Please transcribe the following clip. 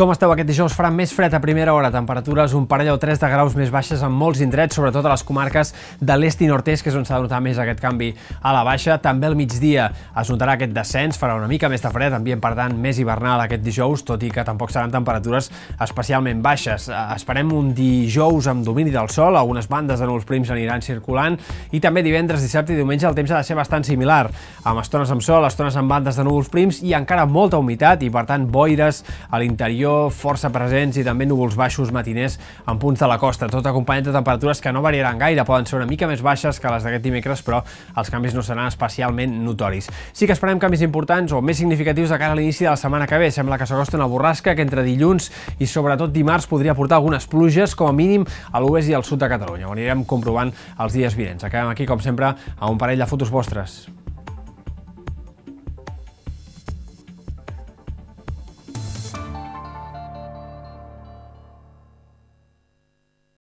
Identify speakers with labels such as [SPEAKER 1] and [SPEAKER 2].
[SPEAKER 1] Com esteu aquest dijous? Farà més fred a primera hora, temperatures un parell o tres de graus més baixes en molts indrets, sobretot a les comarques de l'est i nord-est, que és on s'ha de notar més aquest canvi a la baixa. També al migdia es notarà aquest descens, farà una mica més de fred, ambient per tant més hivernal aquest dijous, tot i que tampoc seran temperatures especialment baixes. Eh, esperem un dijous amb domini del sol, algunes bandes de núvols prims aniran circulant, i també divendres, dissabte i diumenge el temps ha de ser bastant similar, amb estones amb sol, estones amb bandes de núvols prims i encara molta humitat i per tant boires a l'interior força presents i també núvols baixos matiners en punts de la costa, tot acompanyat de temperatures que no variaran gaire, poden ser una mica més baixes que les d'aquest dimecres, però els canvis no seran especialment notoris. Sí que esperem canvis importants o més significatius de cara a l'inici de la setmana que ve. Sembla que s'acosta una borrasca que entre dilluns i sobretot dimarts podria portar algunes pluges, com a mínim a l'oest i al sud de Catalunya. Ho anirem comprovant els dies vinents. Acabem aquí, com sempre, a un parell de fotos vostres.